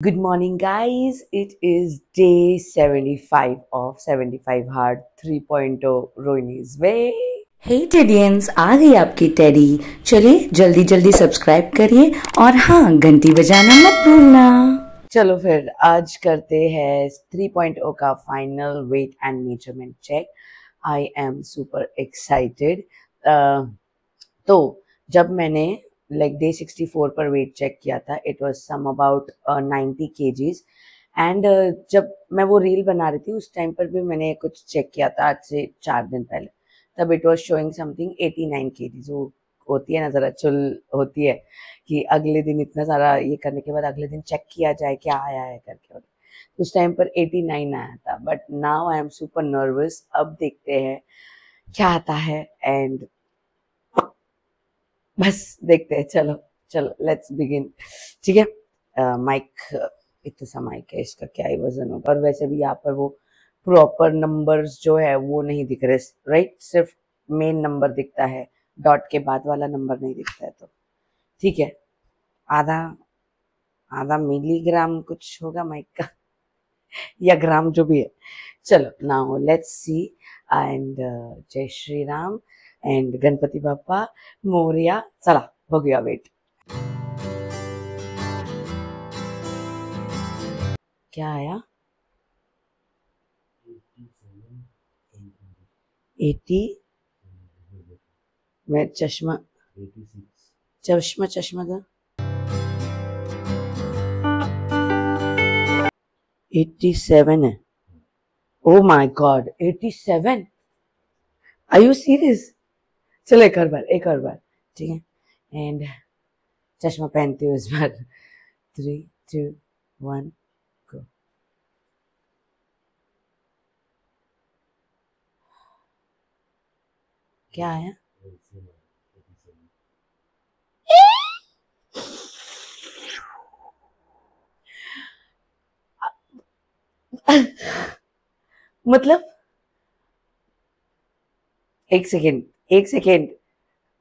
Good morning, guys. It is day 75 of 75 Hard 3.0 Rohini's Way. हे टेडियंस आ गई आपकी teddy चलिए जल्दी जल्दी सब्सक्राइब करिए और हाँ घंटी बजाना मत भूलना। चलो फिर आज करते हैं 3.0 का final weight and measurement check I am super excited तो जब मैंने लाइक डे 64 पर वेट चेक किया था it was some about 90 KGs and जब मैं वो रील बना रही थी, उस टाइम पर भी मैंने कुछ चेक किया था, आज से चार दिन पहले। तब it was showing something 89 KGs वो होती है ना, ज़रा चुल होती है कि अगले दिन इतना सारा ये करने के बाद अगले दिन चेक किया जाए, क्या आया है करके उस टाइम पर 89 आया था but now I am super nervous अब देखते हैं, क्या आता है एंड बस देखते हैं, चलो चलो लेट्स बिगिन ठीक है? माइक इतना सा माइक है, इसका क्या ही वज़न होगा? और वैसे भी यहाँ पर वो प्रॉपर नंबर्स जो है, वो नहीं दिख रहे राइट सिर्फ़ मेन नंबर दिखता है डॉट के बाद वाला नंबर नहीं दिखता है तो। ठीक है? आधा आधा मिलीग्राम कुछ होगा माइक का? या ग्राम जो भी है। चलो नाउ लेट्स सी एंड जय श्री राम। एंड गणपति बापा मोरिया चला बघूया वेट क्या आया एटी मैं चश्मा चश्मा चश्मा था एट्टी सेवन है ओ my God eighty seven are you serious चलो एक और बार, एक और बार, ठीक है? एंड चश्मा पहनती हूँ इस बार। थ्री टू वन गो क्या आया मतलब? एक सेकेंड। एक सेकेंड।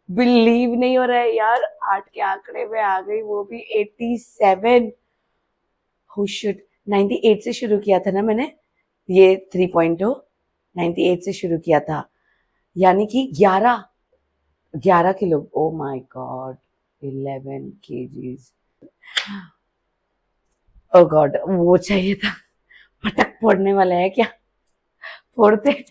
बिलीव नहीं हो रहा है यार, आठ के आंकड़े में आ गई वो भी। Eighty seven. Should ninety eight से शुरू किया था ना मैंने? ये थ्री पॉइंट हो नाइन्टी एट से शुरू किया था। यानी कि ग्यारह। ग्यारह kilo oh my God eleven KGs oh God वो चाहिए था। पटक फोड़ने वाला है क्या? फोड़ते।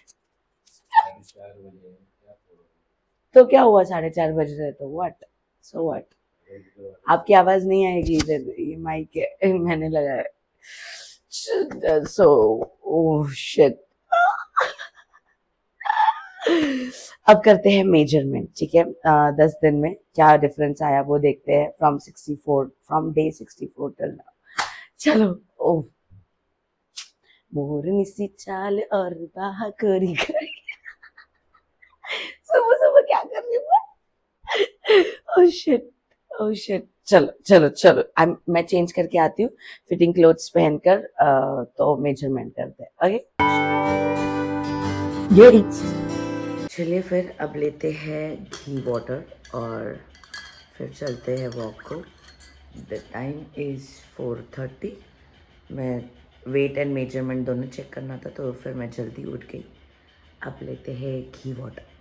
तो क्या हुआ? साढ़े चार बज रहे तो व्हाट सो व्हाट आपकी आवाज़ नहीं आएगी इधर, ये माइक मैंने लगाया। सो शिट अब करते हैं मेज़रमेंट ठीक है? दस दिन में क्या डिफरेंस आया वो देखते हैं from sixty four from day sixty four till चलो ओह मोर निसी चाल और बाहा करी। सुबह सुबह क्या कर रही हूँ ओह शिट ओह शिट चलो चलो चलो. आई मैं चेंज करके आती हूँ. फिटिंग क्लोथ्स पहनकर तो मेज़रमेंट करते हैं. ओके ये चलिए फिर अब लेते हैं घी वाटर और फिर चलते हैं वॉक को. The time is four thirty मैं वेट एंड मेज़रमेंट दोनों चेक करना था तो फिर मैं जल्दी उठ गई. अब लेते हैं घी वाटर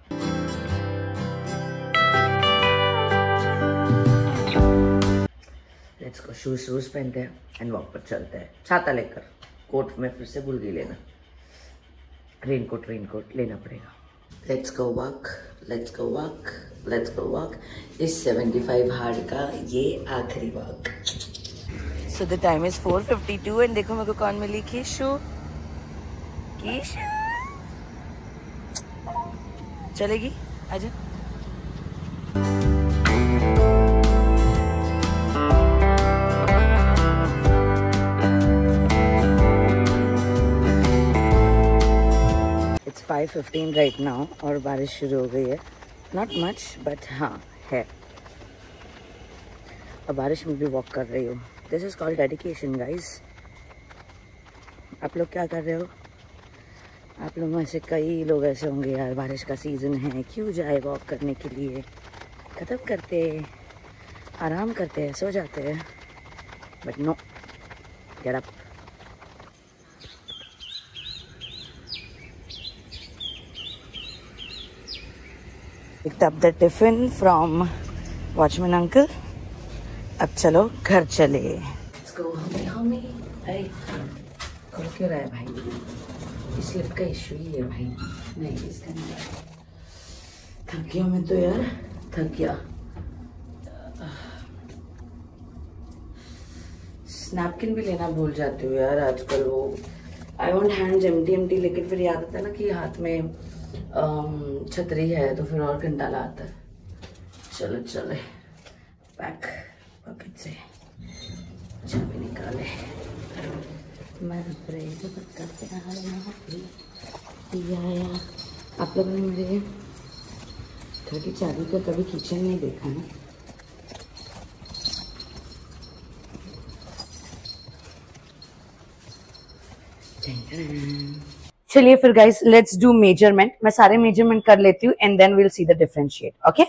लेट्स को शूज़ शूज़ पहनते हैं एंड वॉक पर चलते हैं। छाता लेकर कोट में फिर से भूल गई लेना। रेन कोट रेन कोट लेना पड़ेगा। Let's go walk let's go walk let's go walk इस 75 हार्ड का ये आखिरी walk so the time is 4:52 and देखो मेरे को कौन मिली? कीशु। कीशु। चलेगी? आजा। फाइव फिफ्टीन राइट नाउ और बारिश शुरू हो गई है। नॉट मच बट हाँ है। और बारिश में भी वॉक कर रही हूँ। This is called dedication guys आप लोग क्या कर रहे हो? आप लोग में से कई लोग ऐसे होंगे, यार, बारिश का सीज़न है, क्यों जाए वॉक करने के लिए? ख़त्म करते आराम करते हैं, सो जाते हैं। But no get up. Picked up the tiffin from watchman uncle. अब चलो घर चले। क्यों रहा है भाई? इस लिफ्ट का इशू ही भाई। नहीं, इसका नहीं। है। थक गया मैं तो यार। थक गया। स्नैपकिन भी लेना भूल जाती हूँ यार आजकल वो। I want hand empty empty लेकिन फिर याद आता है ना कि हाथ में छतरी है तो फिर और घंटा आता है। चलो, चले। पैक पॉकेट से चाबी निकाले। मैं ब्रेक करते या आप लोगों ने मेरे घर की चाबी को कभी किचन में देखा ना? चलिए फिर गाइस लेट्स डू मेज़रमेंट मैं सारे मेज़रमेंट कर लेती हूँ and then will see the differentiate okay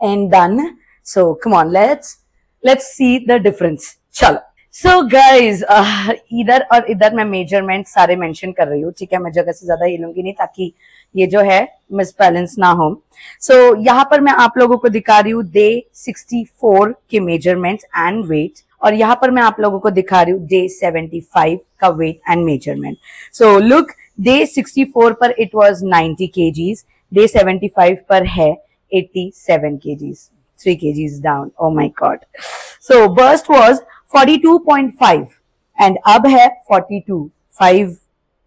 and done. So come on, let's let's see the difference. चलो। सो गाइज़ इधर और इधर मैं मेज़रमेंट सारे मेंशन कर रही हूँ ठीक है? मैं जगह से ज़्यादा हिलूँगी नहीं ताकि ये जो है मिसबैलेंस ना हो। सो so, यहाँ पर मैं आप लोगों को दिखा रही हूँ डे 64 के मेज़रमेंट एंड वेट और यहाँ पर मैं आप लोगों को दिखा रही हूँ डे 75 का weight and measurement so look day 64 पर इट वाज 90 केजीज डे 75 पर है 87 kgs 3 kgs down oh my god so burst was 42.5 and अब है 42 5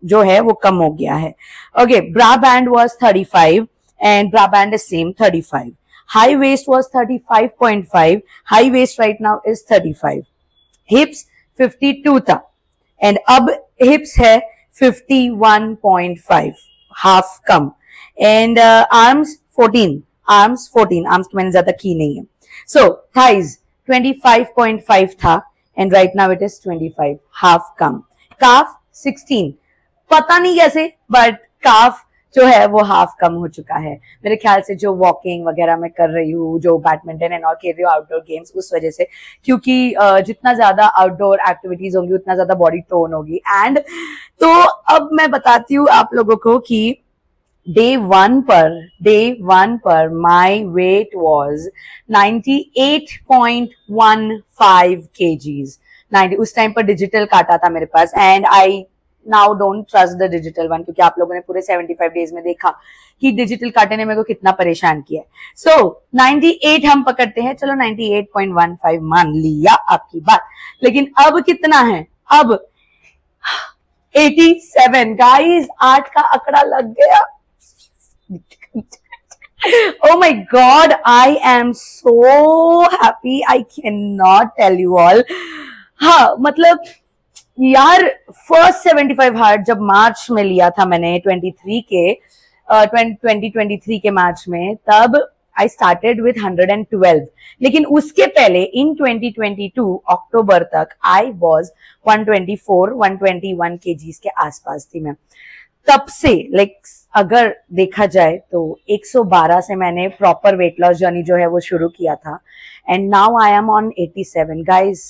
जो है वो कम हो गया है okay bra band was 35 and bra band is same 35 high waist was 35.5 high waist right now is 35 hips 52 था एंड अब हिप्स है 51.5 हाफ़ कम एंड आर्म्स 14 आर्म्स 14 आर्म्स तो मैंने ज़्यादा की नहीं है। सो थाइज 25.5 था and right now it is 25 half come. Calf 16 पता नहीं कैसे बट काफ जो है, वो हाफ़ कम हो चुका है। मेरे ख्याल से जो वॉकिंग वगैरह मैं कर रही हूँ, जो बैडमिंटन एंड और खेल रही हूँ आउटडोर गेम्स उस वजह से। क्योंकि जितना ज़्यादा आउटडोर एक्टिविटीज़ होंगी, उतना ज़्यादा बॉडी टोन होगी। एंड तो अब मैं बताती हूँ आप लोगों को कि डे वन पर डे वन पर माई वेट वॉज़ 98.15 kgs. 90 उस टाइम पर डिजिटल काटा था मेरे पास and I now don't trust the digital one क्योंकि आप लोगों ने पूरे 75 डेज़ में देखा कि डिजिटल काटे ने मेरे को कितना परेशान किया सो so, 98 हम पकड़ते हैं चलो 98.15 मान लिया आपकी बात। लेकिन अब कितना है? अब 87 गाइस आठ का आंकड़ा लग गया। oh my god, i am so happy. I cannot tell you all. हाँ मतलब यार फ़र्स्ट 75 हार्ट जब मार्च में लिया था मैंने 23 के ट्वेंटी ट्वेंटी थ्री के मार्च में, तब आई स्टार्टेड विथ 112 लेकिन उसके पहले इन 2022 अक्टूबर तक आई वॉज़ 124 121 केजीज के आसपास थी मैं। तब से लाइक अगर देखा जाए तो 112 से मैंने प्रॉपर वेट लॉस जर्नी जो है वो शुरू किया था। And now I am on 87 guys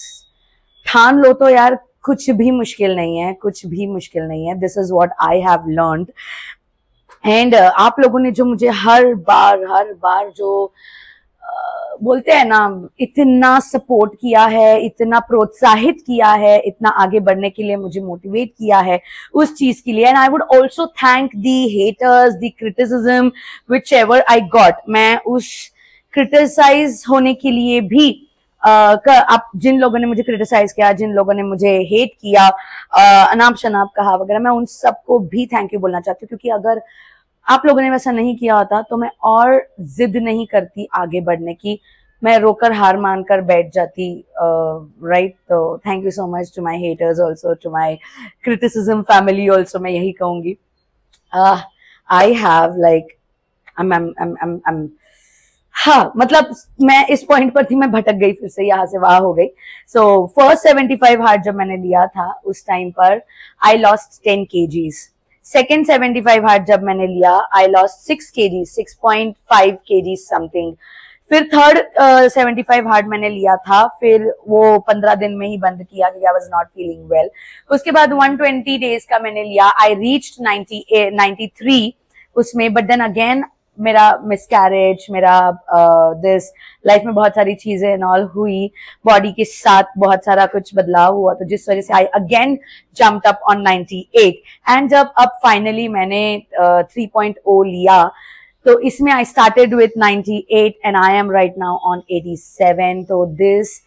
ठान लो तो यार कुछ भी मुश्किल नहीं है कुछ भी मुश्किल नहीं है। This is what I have learn and आप लोगों ने जो मुझे हर बार हर बार जो अ, बोलते हैं ना इतना सपोर्ट किया है इतना प्रोत्साहित किया है इतना आगे बढ़ने के लिए मुझे मोटिवेट किया है उस चीज़ के लिए। And I would also thank the haters the criticism which ever I got मैं उस क्रिटिसाइज होने के लिए भी क- आप जिन लोगों ने मुझे क्रिटिसाइज किया जिन लोगों ने मुझे हेट किया अ, अनाप शनाप कहा वगैरह मैं उन सबको भी थैंक यू बोलना चाहती हूँ क्योंकि अगर आप लोगों ने वैसा नहीं किया होता तो मैं और जिद नहीं करती आगे बढ़ने की। मैं रोकर हार मानकर बैठ जाती राइट तो thank you so much to my haters also to my criticism family also मैं यही कहूँगी। आई हैव लाइक हाँ मतलब मैं इस पॉइंट पर थी, मैं भटक गई फिर से, यहाँ से वहाँ हो गई। सो फ़र्स्ट सेवेंटी फाइव हार्ट जब मैंने लिया था, उस टाइम पर I lost ten KGs second seventy five hard जब मैंने लिया आई लॉस सिक्स के जी six point five K G something फिर थर्ड सेवेंटी फाइव हार्ट मैंने लिया था, फिर वो पंद्रह दिन में ही बंद किया I was not feeling well उसके बाद वन ट्वेंटी डेज़ का मैंने लिया I reach ninety ninety three उसमें बट देन अगेन मेरा मिसकैरेज मेरा दिस uh, लाइफ में बहुत सारी चीज़ें एंड ऑल हुई। बॉडी के साथ बहुत सारा कुछ बदलाव हुआ। तो जिस वजह से I again jump up on 98 and जब अब फाइनली मैंने थ्री पॉइंट ओ लिया तो इसमें I started with 98 and I am right now on 87 तो दिस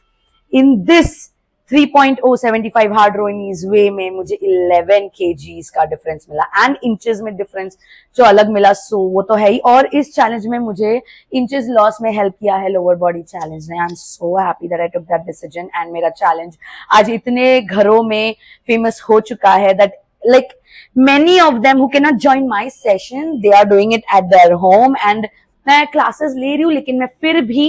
इन दिस 3.075 हार्ड रोइनीज वे में मुझे 11 केजीज का डिफरेंस मिला एंड इंचेस में डिफरेंस जो अलग मिला सो वो तो है ही। और इस चैलेंज में मुझे इंचेस लॉस में हेल्प किया है लोअर बॉडी चैलेंज ने। I am so happy that I took that decision and मेरा चैलेंज आज इतने घरों में फ़ेमस हो चुका है that like, many of them who cannot join my session, they are doing it at their home and मैं क्लासेस ले रही हूँ, लेकिन मैं फिर भी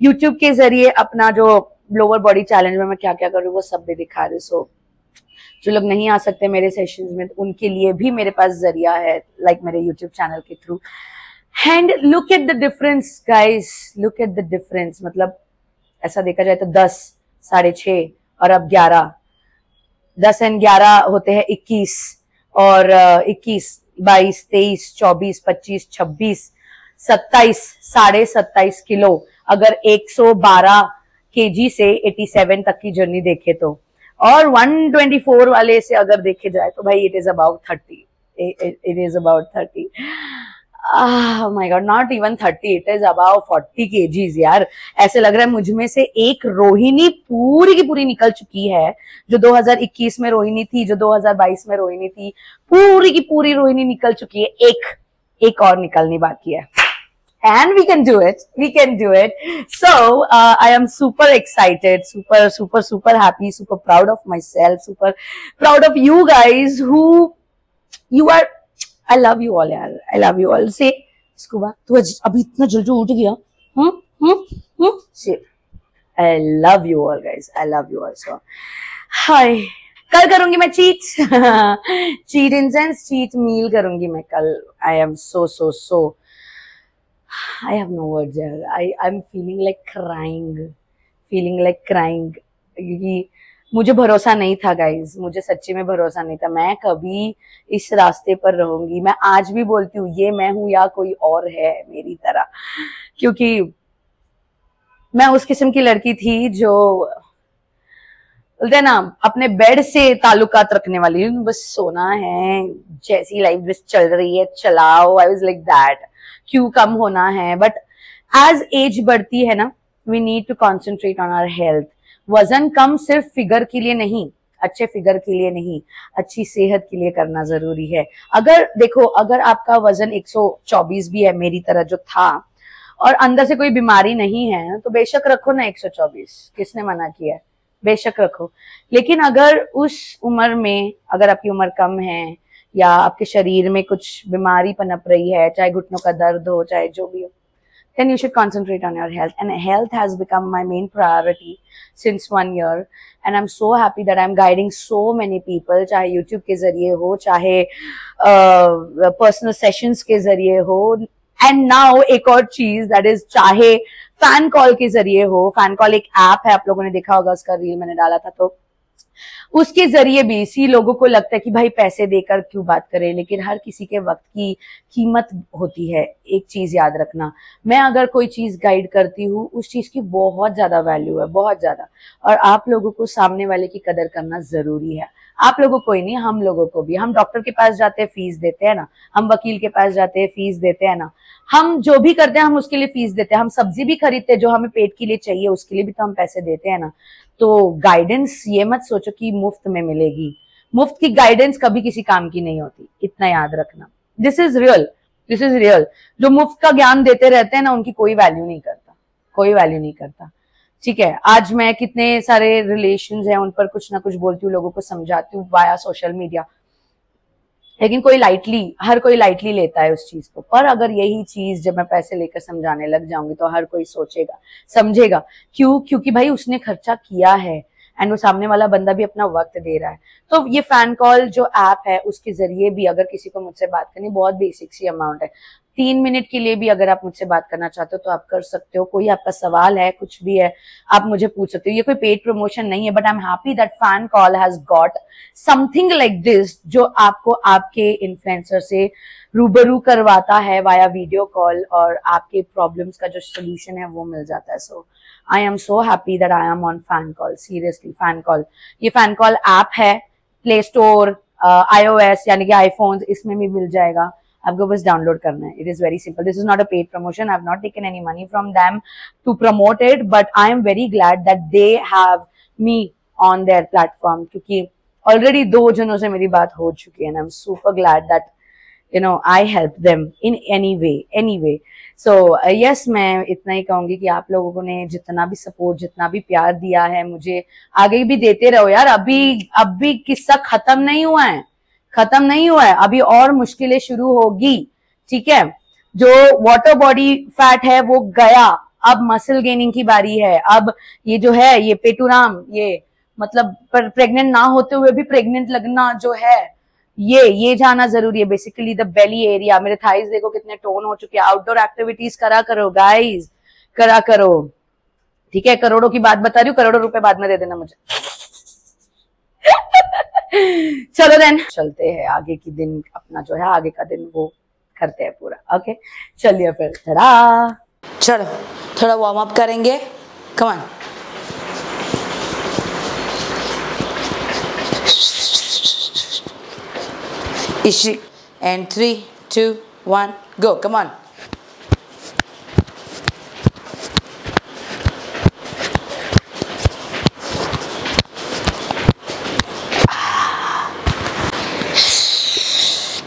YouTube के ज़रिए अपना जो लोअर बॉडी चैलेंज में मैं क्या क्या कर रही हूँ वो सब भी दिखा रही सो जो लोग नहीं आ सकते मेरे सेशंस में तो उनके लिए भी मेरे पास ज़रिया है लाइक like मेरे यूट्यूब चैनल के through and look at the difference guys look at the difference मतलब ऐसा देखा जाए तो दस, साढ़े छ और अब ग्यारह। दस एंड ग्यारह होते हैं इक्कीस और इक्कीस, बाईस, तेईस, चौबीस, पच्चीस, छब्बीस, सत्ताईस, साढ़े सत्ताईस किलो। अगर एक सौ बारह के से 87 तक की जर्नी देखे तो। और 124 वाले से अगर देखे जाए तो भाई it is about 30 it is about 30 my god not even 30 it is about 40 KGs यार। ऐसे लग रहा है मुझमें से एक रोहिणी पूरी की पूरी निकल चुकी है, जो 2021 में रोहिणी थी, जो 2022 में रोहिणी थी, पूरी की पूरी रोहिणी निकल चुकी है। एक एक और निकलनी बाकी है। and we can do it we can do it so uh, i am super excited super super super happy super proud of myself super proud of you guys who you are i love you all yaar i love you all say scuba tu abhi itna jaldi उठ गया hmm hmm hmm say i love you all guys i love you all so hi कल करूंगी मैं cheat cheat in sense cheat meal करूंगी मैं कल I am so so so I have no words here. I I'm feeling like crying, feeling like crying. क्योंकि मुझे भरोसा नहीं था गाइज़ मुझे सच्ची में भरोसा नहीं था. मैं कभी इस रास्ते पर रहूँगी. मैं आज भी बोलती हूँ ये मैं हूँ या कोई और है मेरी तरह. क्योंकि मैं उस किस्म की लड़की थी जो बोलते ना अपने बेड से ताल्लुकात रखने वाली बस सोना है. जैसी लाइफ बस चल रही है. चलाओ. आई वॉज़ लाइक दैट क्यों कम होना है? बट एज एज बढ़ती है ना we need to concentrate on our health वज़न कम सिर्फ़ फिगर के लिए नहीं, अच्छे फिगर के लिए नहीं, अच्छी सेहत के लिए करना ज़रूरी है। अगर देखो, अगर आपका वज़न 124 भी है मेरी तरह जो था, और अंदर से कोई बीमारी नहीं है तो बेशक रखो ना 124 किसने मना किया? बेशक रखो। लेकिन अगर उस उम्र में, अगर आपकी उम्र कम है या आपके शरीर में कुछ बीमारी पनप रही है, चाहे घुटनों का दर्द हो, चाहे जो भी हो then you should concentrate on your health and health has become my main priority since one year and I am so happy that I am guiding so many people चाहे यूट्यूब के ज़रिए हो, चाहे पर्सनल सेशन के ज़रिए हो. And now एक और चीज़ दैट इज़ चाहे फ़ैन कॉल के ज़रिए हो. फ़ैन कॉल एक ऐप है, आप लोगों ने देखा होगा, उसका रील मैंने डाला था तो उसके ज़रिए भी इसी लोगों को लगता है कि भाई पैसे देकर क्यों बात करें, लेकिन हर किसी के वक्त की कीमत होती है, एक चीज़ याद रखना। मैं अगर कोई चीज़ गाइड करती हूँ, उस चीज़ की बहुत ज़्यादा वैल्यू है, बहुत ज़्यादा। और आप लोगों को सामने वाले की कदर करना ज़रूरी है। आप लोगों को ही नहीं, हम लोगों को भी। हम डॉक्टर के पास जाते हैं फ़ीस देते हैं ना। हम वकील के पास जाते हैं फ़ीस देते हैं ना। हम जो भी करते हैं, हम उसके लिए फ़ीस देते हैं। हम सब्ज़ी भी खरीदते हैं, जो हमें पेट के लिए चाहिए, उसके लिए भी तो हम पैसे देते हैं ना। तो गाइडेंस ये मत सोचो कि मुफ़्त में मिलेगी। मुफ़्त की गाइडेंस कभी किसी काम की नहीं होती। इतना याद रखना। This is real this is real जो मुफ़्त का ज्ञान देते रहते हैं ना, उनकी कोई वैल्यू नहीं करता। कोई वैल्यू नहीं करता। ठीक है, आज मैं कितने सारे रिलेशन हैं, उन पर कुछ ना कुछ बोलती हूँ, लोगों को समझाती हूँ वाया सोशल मीडिया लेकिन कोई लाइटली हर कोई लाइटली लेता है उस चीज़ को। पर अगर यही चीज़ जब मैं पैसे लेकर समझाने लग जाऊँगी तो हर कोई सोचेगा, समझेगा। क्यों? क्योंकि भाई उसने खर्चा किया है। एंड वो सामने वाला बंदा भी अपना वक्त दे रहा है। तो ये फ़ैन कॉल जो ऐप है, उसके ज़रिए भी अगर किसी को मुझसे बात करनी, बहुत बेसिक सी अमाउंट है। तीन मिनट के लिए भी अगर आप मुझसे बात करना चाहते हो तो आप कर सकते हो। कोई आपका सवाल है, कुछ भी है, आप मुझे पूछ सकते हो। ये कोई पेड प्रमोशन नहीं है but I am happy that fan call has got something like this जो आपको आपके इन्फ्लुएंसर से रूबरू करवाता है वाया वीडियो कॉल और आपके प्रॉब्लम्स का जो सोल्यूशन है, वो मिल जाता है। So I am so happy that I am on fan call seriously fan call ये फ़ैन कॉल ऐप है प्ले स्टोर आईओएस यानी कि आईफोन इसमें भी मिल जाएगा। आपको बस डाउनलोड करना है। It is very simple this is not a paid promotion I have not taken any money from them to promote it but I am very glad that they have me on their platform क्योंकि already दो जनों से मेरी बात हो चुकी है and I am super glad that you know I help them in any way any way so yes मैं इतना ही कहूँगी कि आप लोगों ने जितना भी सपोर्ट जितना भी प्यार दिया है, मुझे आगे भी देते रहो यार। अभी अभी किस्सा खत्म नहीं हुआ है। खत्म नहीं हुआ है। अभी और मुश्किलें शुरू होगी। ठीक है? जो वाटर बॉडी फैट है, वो गया। अब मसल गेनिंग की बारी है। अब ये जो है, ये पेटूराम, ये मतलब प्रेग्नेंट ना होते हुए भी प्रेग्नेंट लगना जो है ये ये जाना ज़रूरी है बेसिकली द बेली एरिया मेरे थाइज देखो कितने टोन हो चुके हैं. आउटडोर एक्टिविटीज़ करा करो गाइज़ करा करो. ठीक है? करोड़ों की बात बता रही हूँ, करोड़ों रुपए बाद में दे देना मुझे. चलो देन चलते हैं आगे की दिन, अपना जो है, आगे का दिन वो करते हैं पूरा. ओके चलिए फिर. थोड़ा चलो, थोड़ा वार्म अप करेंगे. Come on Ishi and three two one go come on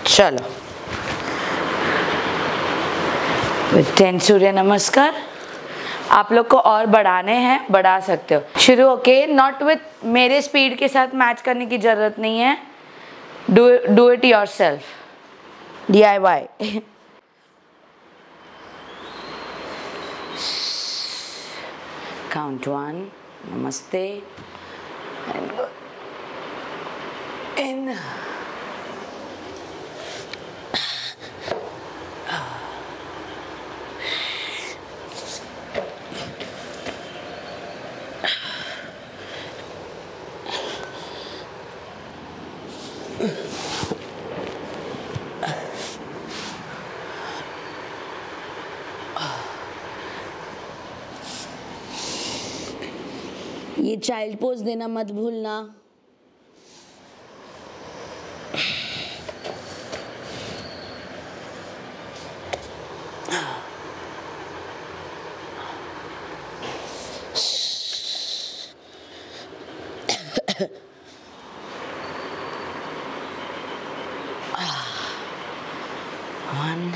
चलो टेन सूर्य नमस्कार आप लोग को और बढ़ाने हैं, बढ़ा सकते हो। शुरू होके नॉट विथ मेरे स्पीड के साथ मैच करने की ज़रूरत नहीं है। do it, do it yourself. DIY count one. Namaste. And in. ये चाइल्ड पोज देना मत भूलना One.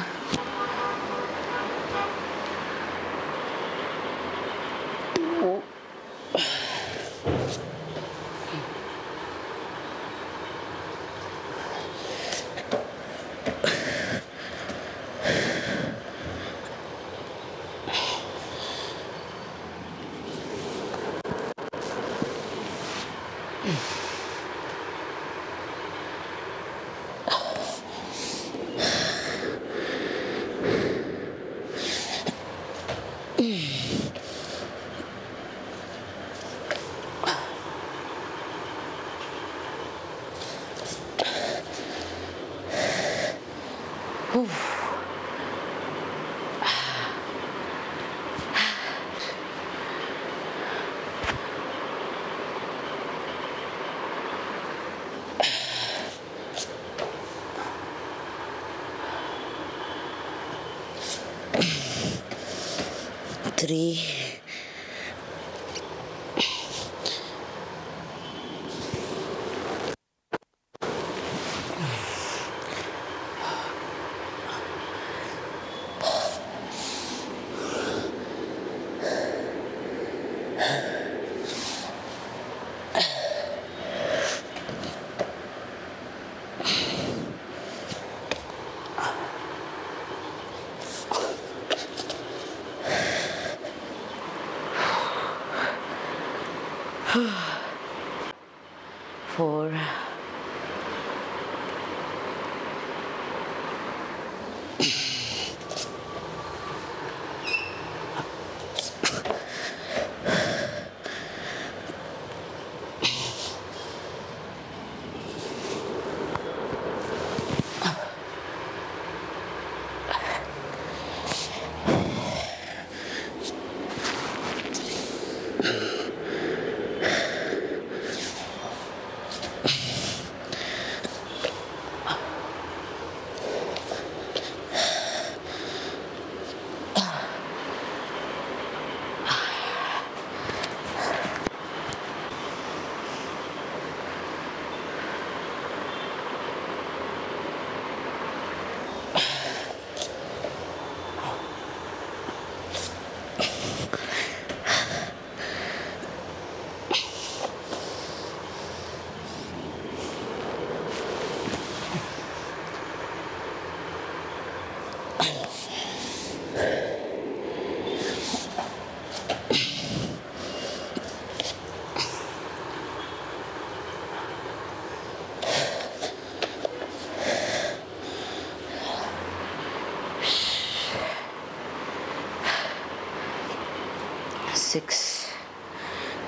beauty.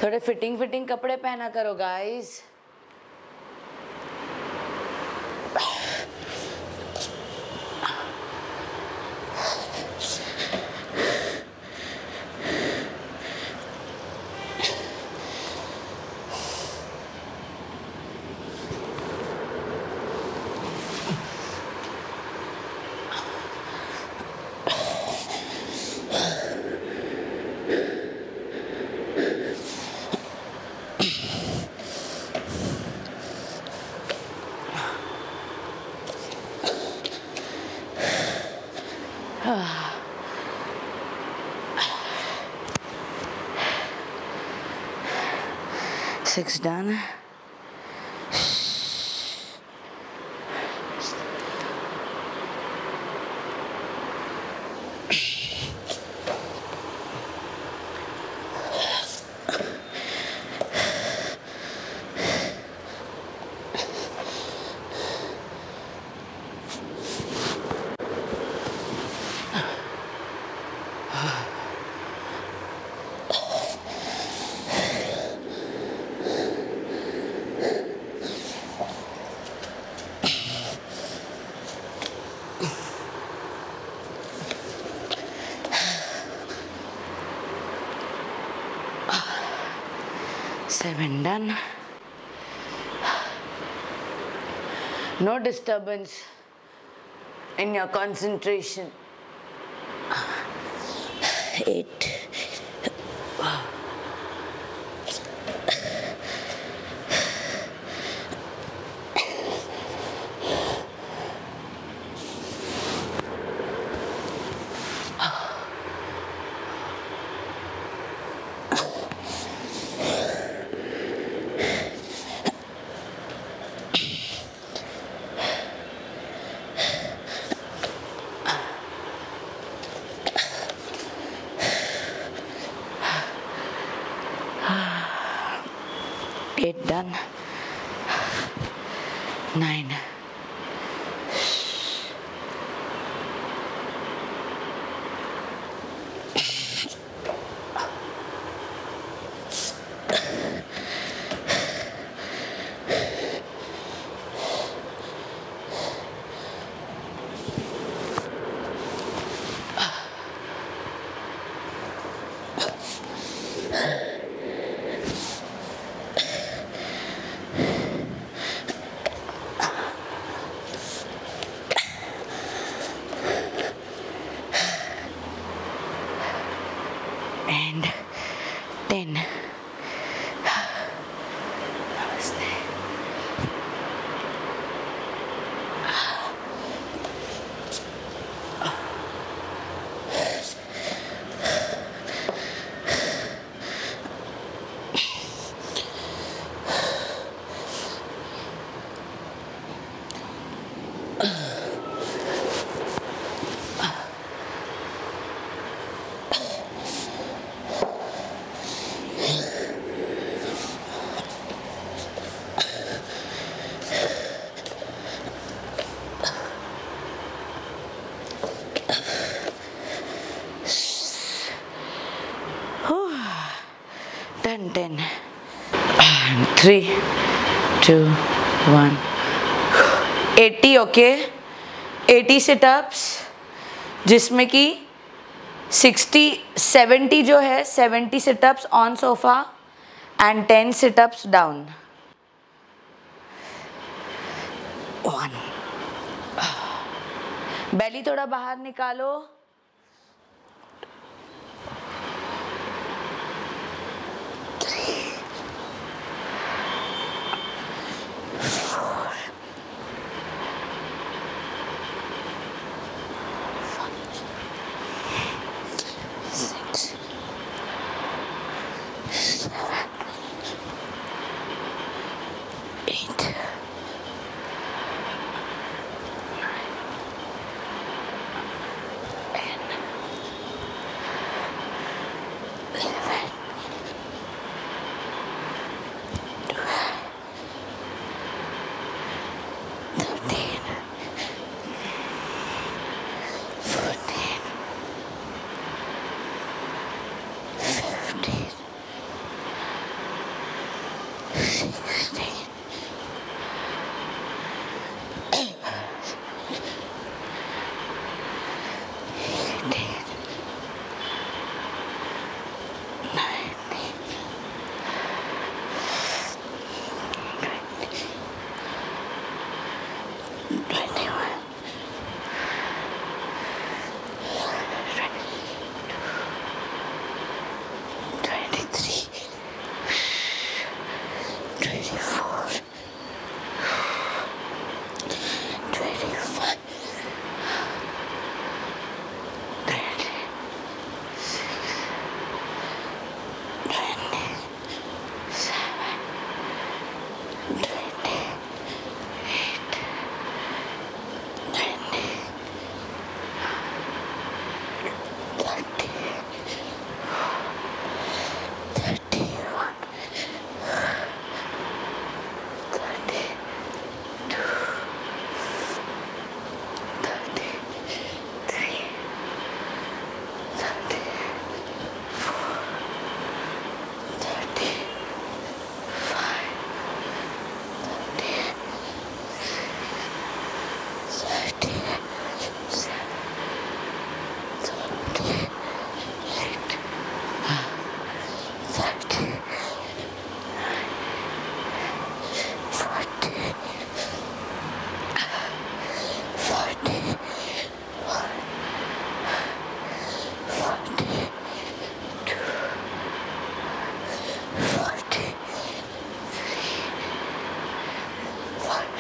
थोड़े फिटिंग फिटिंग कपड़े पहना करो guys Six done. Seven done. No disturbance in your concentration. Eight 10. 3, 2, 1. 80 okay 80 situps जिसमें कि 60 70 जो है 70 situps on sofa and 10 situps down one belly थोड़ा बाहर निकालो Shh.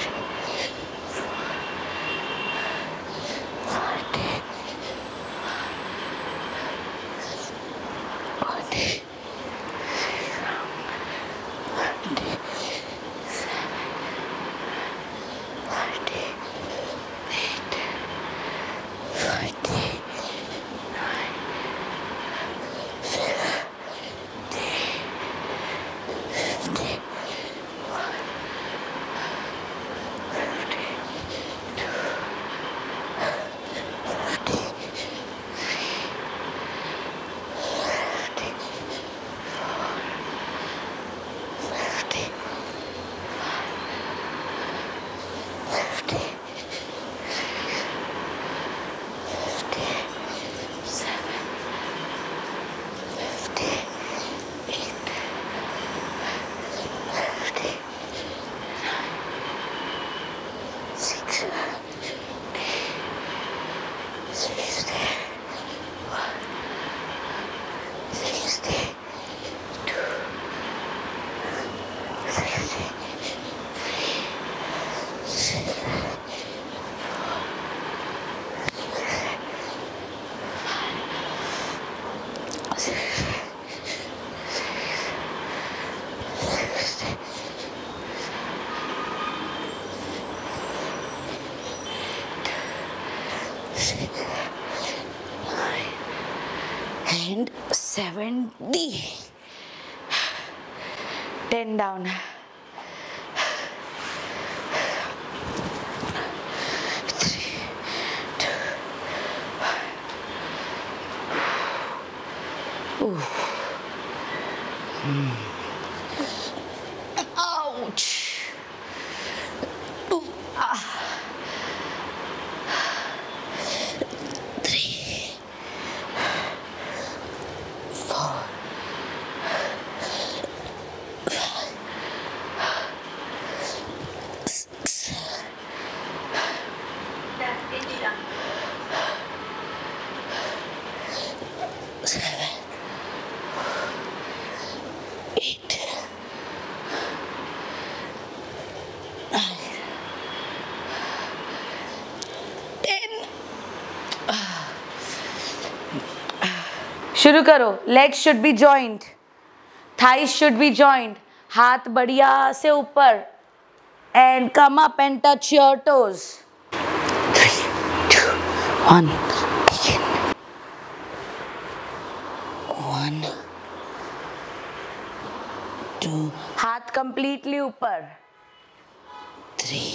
watching. 7D. 10 down. शुरू करो। Leg should be joint thighs should be joint हाथ बढ़िया से ऊपर। And come up and touch your toes one one two हाथ कंप्लीटली ऊपर। थ्री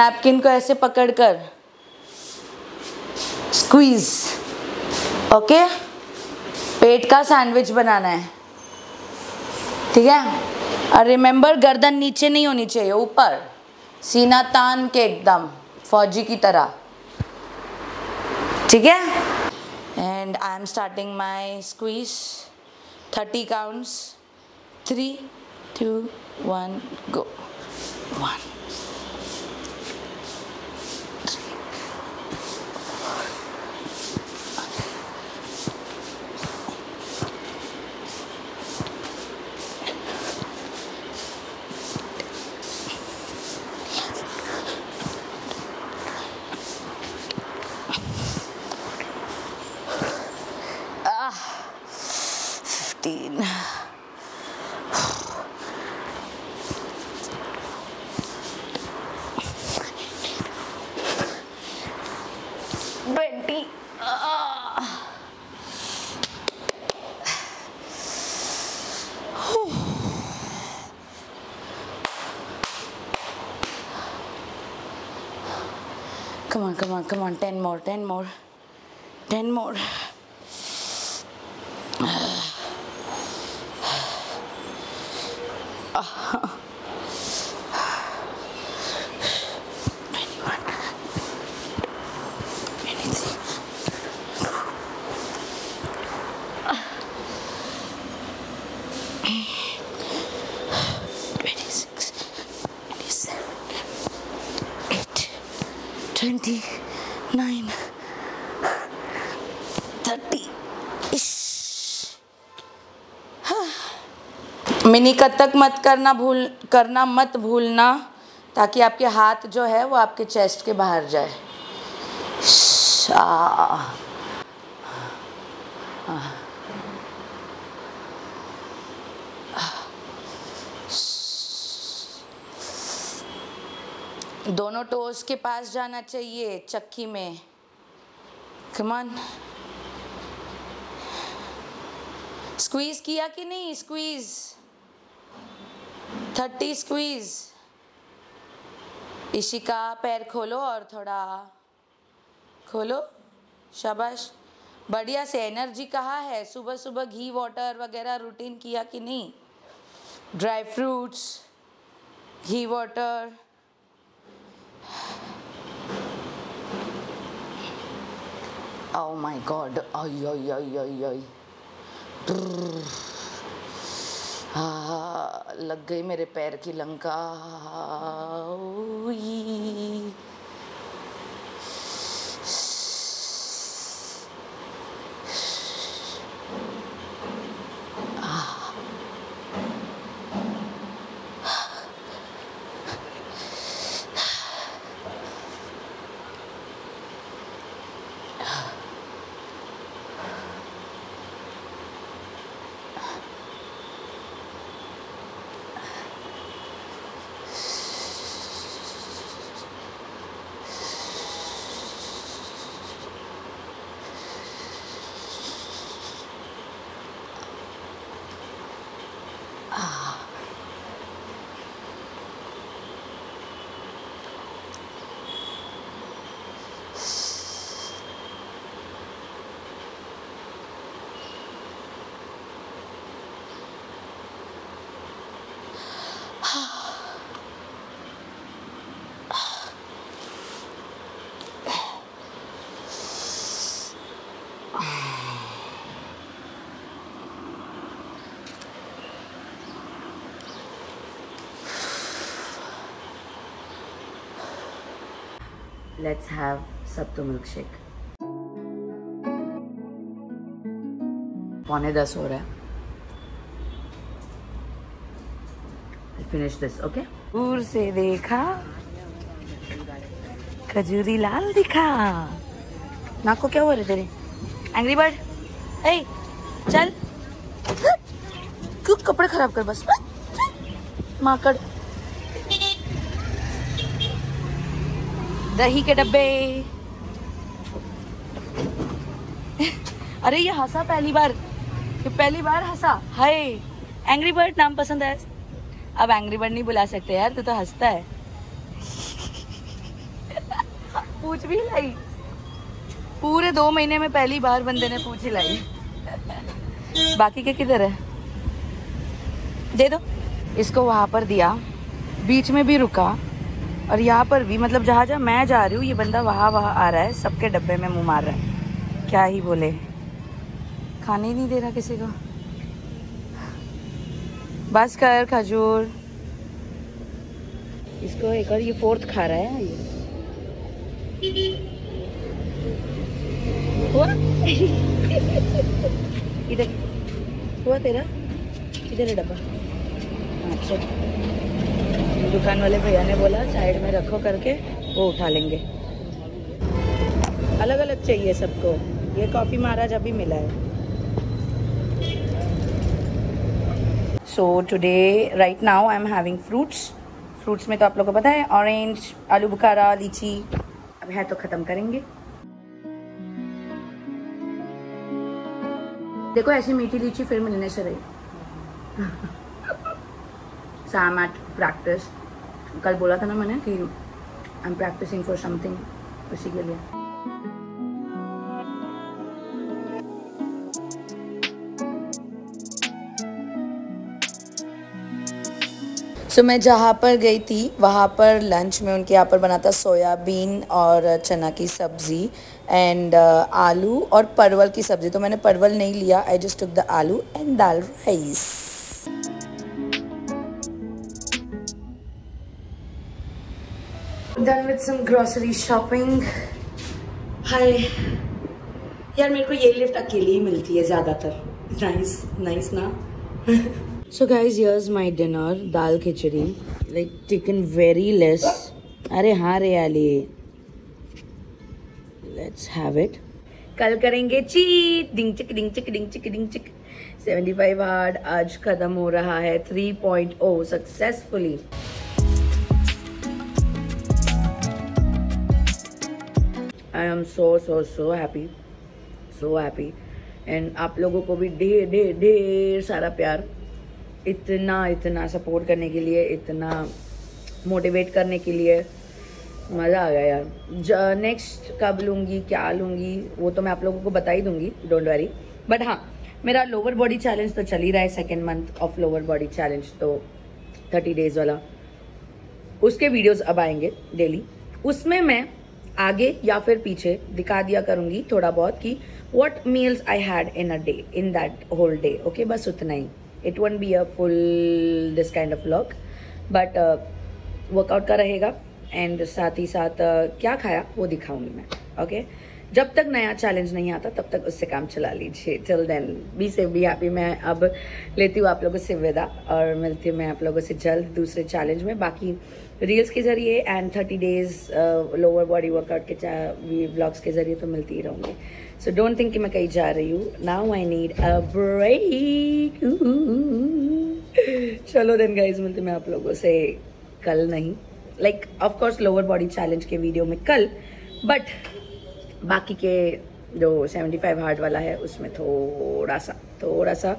नैपकिन को ऐसे पकड़कर स्क्वीज ओके पेट का सैंडविच बनाना है, ठीक है? और रिमेंबर गर्दन नीचे नहीं होनी चाहिए, ऊपर। सीना तान के एकदम, फौजी की तरह, ठीक है? And I am starting my squeeze thirty counts three two one go one on, come on, come on. Ten more, ten more, ten more. Mini Kathak मत करना भूल, करना मत भूलना, ताकि आपके हाथ जो है वो आपके चेस्ट के बाहर जाए। दोनों टोस के पास जाना चाहिए, चक्की में। कमान स्क्वीज किया कि नहीं? स्क्वीज थर्टी स्क्वीज इशिका पैर खोलो और थोड़ा खोलो। शाबाश। बढ़िया से एनर्जी कहाँ है? सुबह सुबह घी वाटर वगैरह रूटीन किया कि नहीं? Dry fruits ghee water Oh my god. Ay, ay, ay, ay, ay. Ah, लग गई मेरे पैर की लंका उई। Let's have sattu milkshake. पौने दस हो रहा है। फिनिश दिस ओके दूर से देखा। खजूरी लाल दिखा। नाक को क्या हुआ रे तेरे? एंग्री बर्ड ए चल। क्यों कपड़े खराब कर बस। माकड़ दही के डब्बे। अरे, ये हंसा पहली बार। ये पहली बार हंसा? हाय। एंग्री बर्ड नाम पसंद है। अब एंग्री बर्ड नहीं बुला सकते यार, तू तो हंसता है। पूछ भी लाई। पूरे दो महीने में पहली बार बंदे ने पूछ ही लाई। बाकी के किधर है? दे दो। इसको वहाँ पर दिया। बीच में भी रुका। और यहाँ पर भी मतलब जहाँ जहाँ मैं जा रही हूँ, ये बंदा वहाँ वहाँ आ रहा है, सबके डब्बे में मुँह मार रहा है। क्या ही बोले। खाने ही नहीं दे रहा किसी को। बस कर, खजूर। इसको एक और, ये फोर्थ खा रहा है, ये। इधर, हुआ तेरा? इधर है डब्बा। अच्छा। दुकान वाले भैया ने बोला, साइड में रखो करके, वो उठा लेंगे। अलग अलग चाहिए सबको। ये कॉफ़ी महाराज अभी मिला है। So today right now I am having fruits fruits में तो आप लोगों को पता है ऑरेंज आलू बुखारा, लीची। अब है तो ख़त्म करेंगे। देखो, ऐसी मीठी लीची फिर मिलने से रही। प्रैक्टिस कल बोला था ना मैंने कि I am practising for something उसी के लिए। सो so, मैं जहाँ पर गई थी वहाँ पर लंच में उनके यहाँ पर बना था सोयाबीन और चना की सब्ज़ी एंड uh, आलू और परवल की सब्ज़ी। तो मैंने परवल नहीं लिया I just took the aloo and dal rice done with some grocery shopping hi. यार मेरे को ये लिफ्ट अकेली ही मिलती है ज़्यादातर। नाइस नाइस ना? So guys, here's my dinner, dal khichdi, like taken very less. अरे हाँ रे आली। लेट्स हैव इट कल करेंगे चीट डिंग चिक डिंग चिक डिंग चिक डिंग चिक 75 हार्ड आज खत्म हो रहा है। 3.0 successfully I am so so so happy so happy and आप लोगों को भी ढेर ढेर ढेर सारा प्यार। इतना इतना सपोर्ट करने के लिए, इतना मोटिवेट करने के लिए मज़ा आ गया यार। नेक्स्ट कब लूँगी, क्या लूँगी, वो तो मैं आप लोगों को बता ही दूँगी डोंट वरी बट हाँ मेरा लोअर बॉडी चैलेंज तो चल ही रहा है second month of lower body challenge तो थर्टी डेज़ वाला। उसके वीडियोस अब आएँगे डेली उसमें मैं आगे या फिर पीछे दिखा दिया करूँगी थोड़ा बहुत कि what meals I had in a day in that whole day okay बस उतना ही. It won be a full this kind of lock but workout का रहेगा. एंड साथ ही साथ uh, क्या खाया वो दिखाऊँगी मैं. Okay okay? जब तक नया चैलेंज नहीं आता, तब तक उससे काम चला लीजिए। Till then be safe be happy मैं अब लेती हूँ आप लोगों से विदा और मिलती हूँ मैं आप लोगों से जल्द दूसरे चैलेंज में। बाकी रील्स के ज़रिए and thirty days lower body workout के ब्लॉग्स के ज़रिए तो मिलती ही रहूँगी। सो डोंट थिंक कि मैं कहीं जा रही हूँ। Now I need a break चलो देन गाइज़ मिलती मैं आप लोगों से कल नहीं। Like of course lower body challenge के वीडियो में कल बट बाकी के जो 75 हार्ड वाला है, उसमें थोड़ा सा थोड़ा सा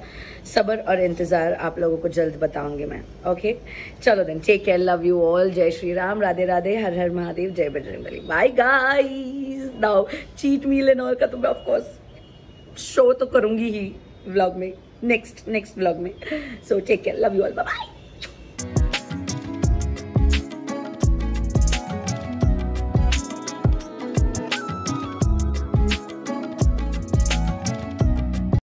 सब्र और इंतज़ार आप लोगों को जल्द बताऊँगी मैं ओके चलो then take care love you all जय श्री राम, राधे राधे, हर हर महादेव, जय Bajrangbali bye guys now cheat meal and all का तो मैं ऑफ़ कोर्स शो तो करूँगी ही व्लॉग में नेक्स्ट नेक्स्ट व्लॉग में। So take care love you all bye